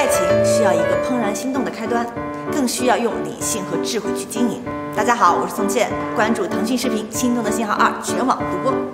爱情需要一个怦然心动的开端更需要用理性和智慧去经营。大家好我是宋茜关注腾讯视频心动的信号二全网独播。